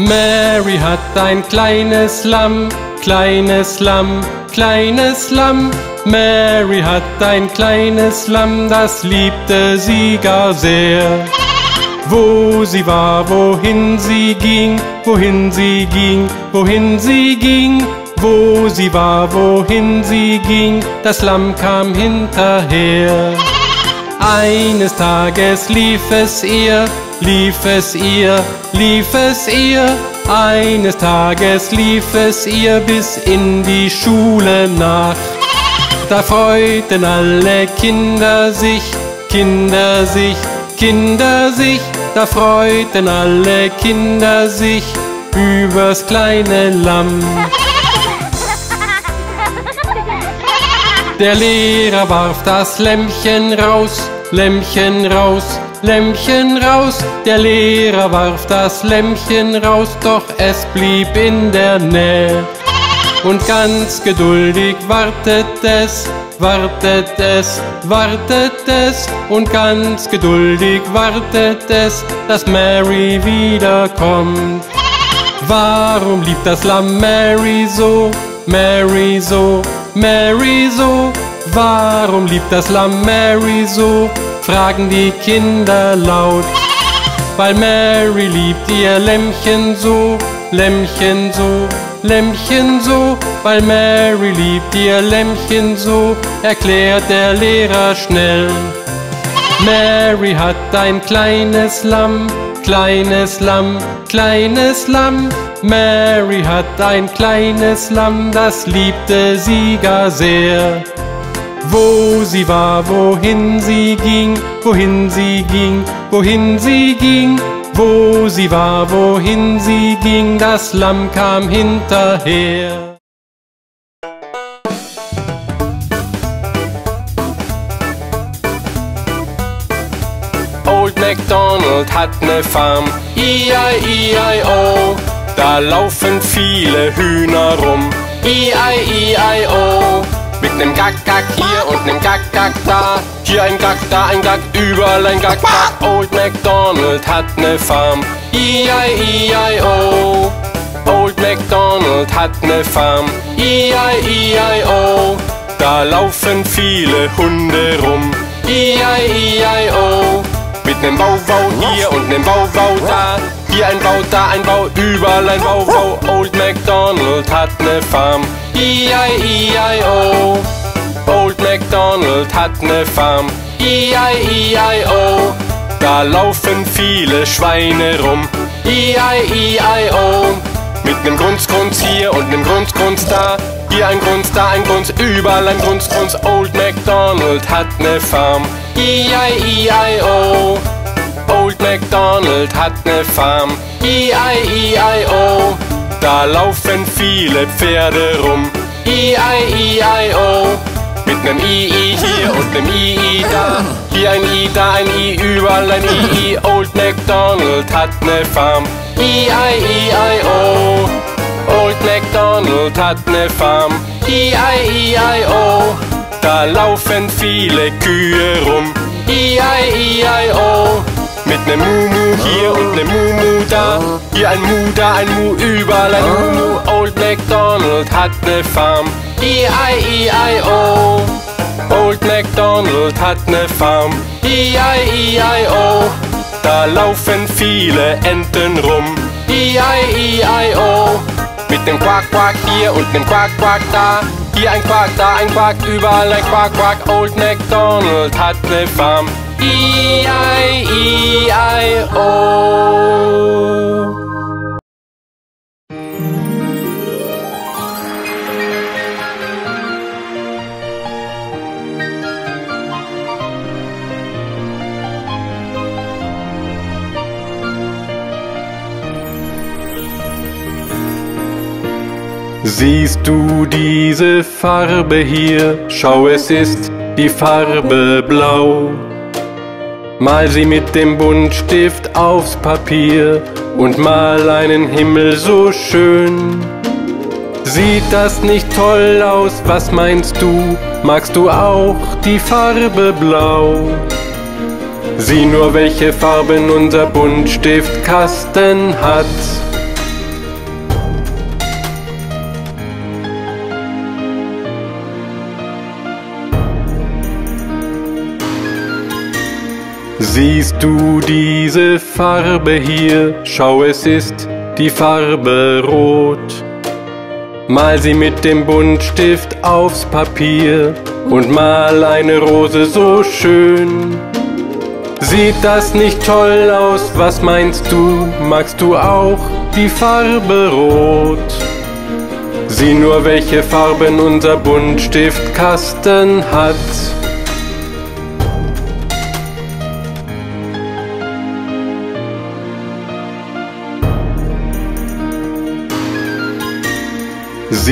Mary hat ein kleines Lamm, kleines Lamm, kleines Lamm. Mary hat ein kleines Lamm, das liebte sie gar sehr. Wo sie war, wohin sie ging, wohin sie ging, wohin sie ging, wo sie war, wohin sie ging, das Lamm kam hinterher. Eines Tages lief es ihr, lief es ihr, lief es ihr, eines Tages lief es ihr bis in die Schule nach. Da freuten alle Kinder sich, Kinder sich, Kinder sich, da freuten alle Kinder sich übers kleine Lamm. Der Lehrer warf das Lämmchen raus, Lämmchen raus, Lämmchen raus. Der Lehrer warf das Lämmchen raus, doch es blieb in der Nähe. Und ganz geduldig wartet es, wartet es, wartet es. Und ganz geduldig wartet es, dass Mary wiederkommt. Warum liebt das Lamm Mary so, Mary so, Mary so? Warum liebt das Lamm Mary so? Fragen die Kinder laut. Weil Mary liebt ihr Lämmchen so, Lämmchen so, Lämmchen so. Weil Mary liebt ihr Lämmchen so, erklärt der Lehrer schnell. Mary hat ein kleines Lamm, kleines Lamm, kleines Lamm. Mary hat ein kleines Lamm, das liebte sie gar sehr. Wo sie war, wohin sie ging, wohin sie ging, wohin sie ging, wo sie war, wohin sie ging, das Lamm kam hinterher. Old MacDonald hat ne Farm, E-I-E-I-O. Da laufen viele Hühner rum, E-I-E-I-O. Nem Gack, Gack hier und nem Gack, Gack da. Hier ein Gack, da ein Gack, überall ein Gack, Gack. Old MacDonald hat ne Farm, E-I-E-I-O. Old MacDonald hat ne Farm, E-I-E-I-O. Da laufen viele Hunde rum, E-I-E-I-O. Mit nem Bauwau hier und nem Bauwau da. Hier ein Bau, da ein Bau, überall ein Bauwau. Old MacDonald hat ne Farm, E-I-E-I-O. Old MacDonald hat ne Farm, E-I-E-I-O. Da laufen viele Schweine rum, E-I-E-I-O. Mit nem Grunz, Grunz hier und nem Grunz, Grunz da. Hier ein Grunz, da ein Grunz, überall ein Grunz, Grunz. Old MacDonald hat ne Farm, E-I-E-I-O. Old MacDonald hat ne Farm, E-I-E-I-O. Da laufen viele Pferde rum, E-I-E-I-O. Mit nem I-I hier und nem I-I da. Hier ein I, da ein I, überall ein I-I. Old MacDonald hat ne Farm, E-I-E-I-O. Old MacDonald hat ne Farm, E-I-E-I-O. Da laufen viele Kühe rum, E-I-E-I-O. Mit nem Mumu hier und nem Mumu da. Hier ein Mu, da ein Mu, überall ein Mumu. Old MacDonald hat ne Farm, E-I-E-I-O. Old MacDonald hat ne Farm, E-I-E-I-O. Da laufen viele Enten rum, E-I-E-I-O. Mit nem Quack, Quack hier und nem Quack, Quack da. Hier ein Quack, da ein Quack, überall ein Quack, Quack. Old MacDonald hat ne Farm, E-I-E-I-O. Siehst du diese Farbe hier? Schau, es ist die Farbe Blau. Mal sie mit dem Buntstift aufs Papier und mal einen Himmel so schön. Sieht das nicht toll aus? Was meinst du? Magst du auch die Farbe Blau? Sieh nur, welche Farben unser Buntstiftkasten hat. Siehst du diese Farbe hier? Schau, es ist die Farbe Rot. Mal sie mit dem Buntstift aufs Papier und mal eine Rose so schön. Sieht das nicht toll aus? Was meinst du? Magst du auch die Farbe Rot? Sieh nur, welche Farben unser Buntstiftkasten hat.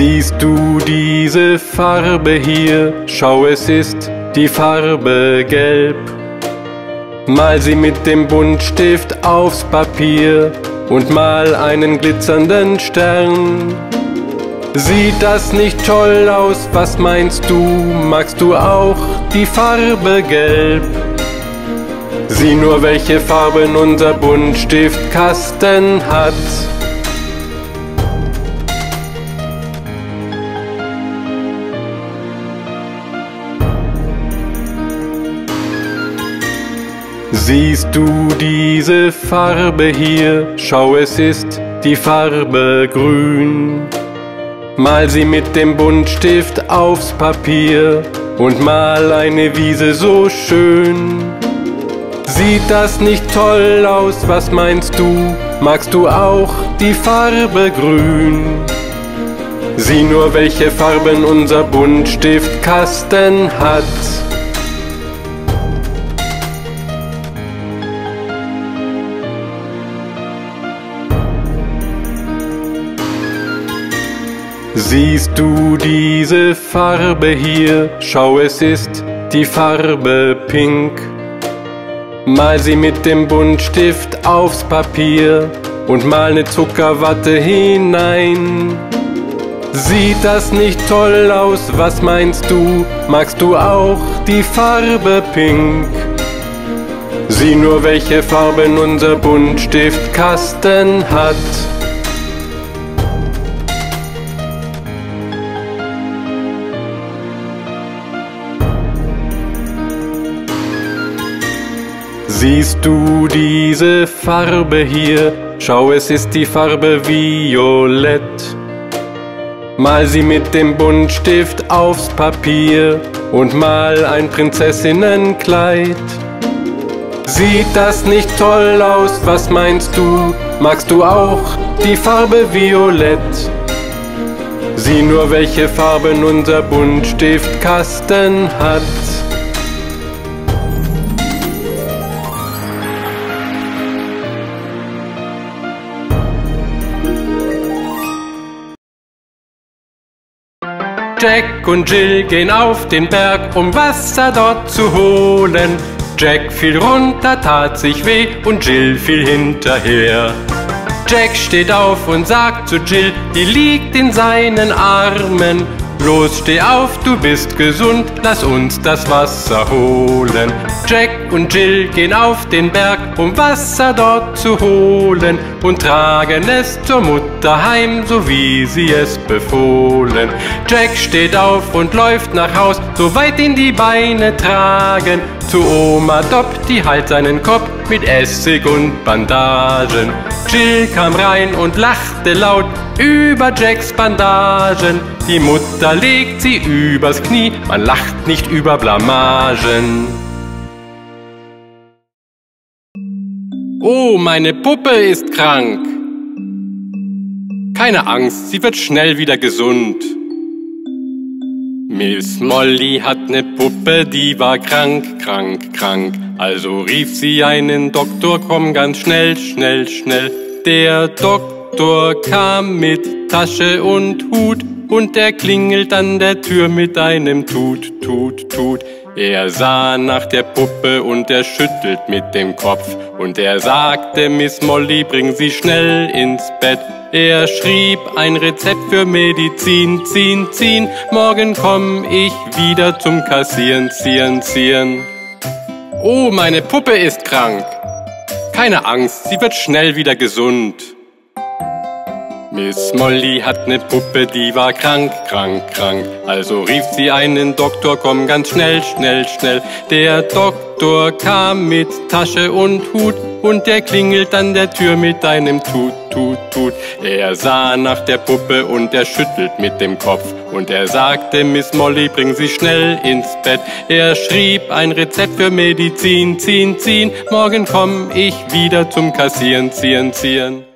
Siehst du diese Farbe hier? Schau, es ist die Farbe Gelb. Mal sie mit dem Buntstift aufs Papier und mal einen glitzernden Stern. Sieht das nicht toll aus? Was meinst du? Magst du auch die Farbe Gelb? Sieh nur, welche Farben unser Buntstiftkasten hat. Siehst du diese Farbe hier? Schau, es ist die Farbe grün. Mal sie mit dem Buntstift aufs Papier und mal eine Wiese so schön. Sieht das nicht toll aus? Was meinst du? Magst du auch die Farbe grün? Sieh nur, welche Farben unser Buntstiftkasten hat. Siehst du diese Farbe hier? Schau, es ist die Farbe Pink. Mal sie mit dem Buntstift aufs Papier und mal ne Zuckerwatte hinein. Sieht das nicht toll aus? Was meinst du? Magst du auch die Farbe Pink? Sieh nur, welche Farben unser Buntstiftkasten hat. Siehst du diese Farbe hier? Schau, es ist die Farbe Violett. Mal sie mit dem Buntstift aufs Papier und mal ein Prinzessinnenkleid. Sieht das nicht toll aus? Was meinst du? Magst du auch die Farbe Violett? Sieh nur, welche Farben unser Buntstiftkasten hat. Jack und Jill gehen auf den Berg, um Wasser dort zu holen. Jack fiel runter, tat sich weh und Jill fiel hinterher. Jack steht auf und sagt zu Jill, die liegt in seinen Armen. Los, steh auf, du bist gesund, lass uns das Wasser holen. Jack und Jill gehen auf den Berg, um Wasser dort zu holen und tragen es zur Mutter heim, so wie sie es befohlen. Jack steht auf und läuft nach Haus, so weit ihn die Beine tragen. Zu Oma Dopp, die halt seinen Kopf mit Essig und Bandagen. Jill kam rein und lachte laut über Jacks Bandagen. Die Mutter legt sie übers Knie, man lacht nicht über Blamagen. Oh, meine Puppe ist krank. Keine Angst, sie wird schnell wieder gesund. Miss Molly hat ne Puppe, die war krank, krank, krank. Also rief sie einen Doktor, komm ganz schnell, schnell, schnell. Der Doktor kam mit Tasche und Hut und er klingelt an der Tür mit einem Tut, Tut, Tut. Er sah nach der Puppe und er schüttelt mit dem Kopf und er sagte, Miss Molly, bring sie schnell ins Bett. Er schrieb ein Rezept für Medizin, ziehen, ziehen. Morgen komm ich wieder zum Kassieren, ziehen, ziehen. Oh, meine Puppe ist krank. Keine Angst, sie wird schnell wieder gesund. Miss Molly hat ne Puppe, die war krank, krank, krank. Also rief sie einen Doktor, komm ganz schnell, schnell, schnell. Der Doktor kam mit Tasche und Hut und der klingelt an der Tür mit einem Tut, Tut, Tut. Er sah nach der Puppe und er schüttelt mit dem Kopf. Und er sagte, Miss Molly, bring sie schnell ins Bett. Er schrieb ein Rezept für Medizin, ziehen, ziehen. Morgen komm ich wieder zum Kassieren, ziehen, ziehen.